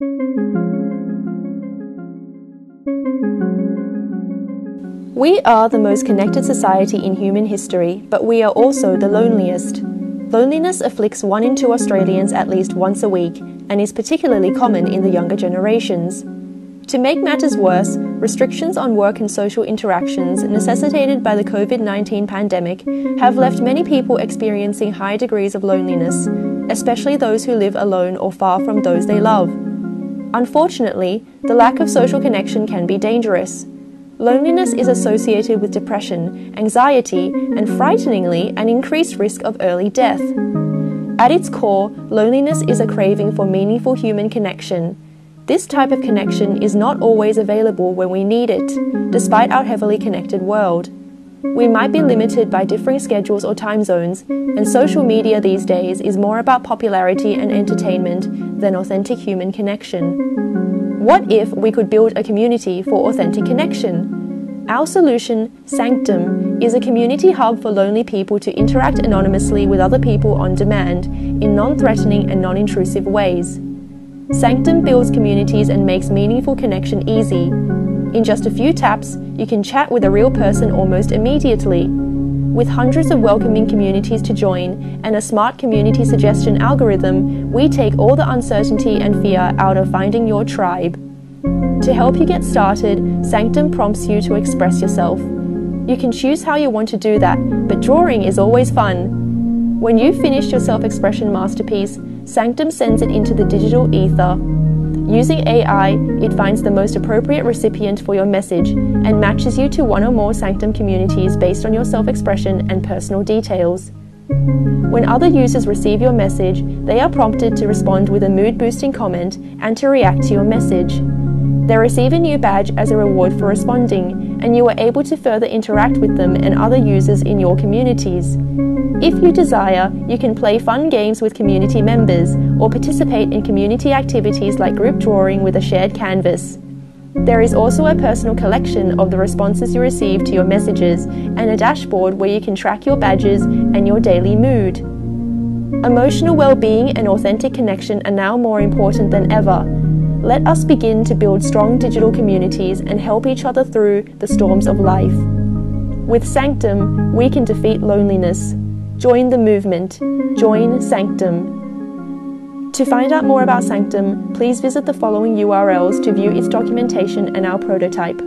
We are the most connected society in human history, but we are also the loneliest. Loneliness afflicts one in two Australians at least once a week and is particularly common in the younger generations. To make matters worse, restrictions on work and social interactions necessitated by the COVID 19 pandemic have left many people experiencing high degrees of loneliness, especially those who live alone or far from those they love. Unfortunately, the lack of social connection can be dangerous. Loneliness is associated with depression, anxiety, and frighteningly, an increased risk of early death. At its core, loneliness is a craving for meaningful human connection this type of connection is not always available when we need it, despite our heavily connected world. We might be limited by differing schedules or time zones, and social media these days is more about popularity and entertainment than authentic human connection. What if we could build a community for authentic connection? Our solution, Sanctum, is a community hub for lonely people to interact anonymously with other people on demand in non threatening and non intrusive ways. Sanctum builds communities and makes meaningful connection easy. In just a few taps, you can chat with a real person almost immediately. With hundreds of welcoming communities to join and a smart community suggestion algorithm, we take all the uncertainty and fear out of finding your tribe. To help you get started, Sanctum prompts you to express yourself. You can choose how you want to do that, but drawing is always fun. When you've finished your self expression masterpiece, Sanctum sends it into the digital ether. Using AI, it finds the most appropriate recipient for your message and matches you to one or more Sanctum communities based on your self expression and personal details. When other users receive your message, they are prompted to respond with a mood boosting comment and to react to your message. They receive a new badge as a reward for responding, and you are able to further interact with them and other users in your communities. If you desire, you can play fun games with community members or participate in community activities like group drawing with a shared canvas. There is also a personal collection of the responses you receive to your messages and a dashboard where you can track your badges and your daily mood. Emotional well-being and authentic connection are now more important than ever. Let us begin to build strong digital communities and help each other through the storms of life. With Sanctum, we can defeat loneliness. Join the movement. Join Sanctum. To find out more about Sanctum, please visit the following URLs to view its documentation and our prototype.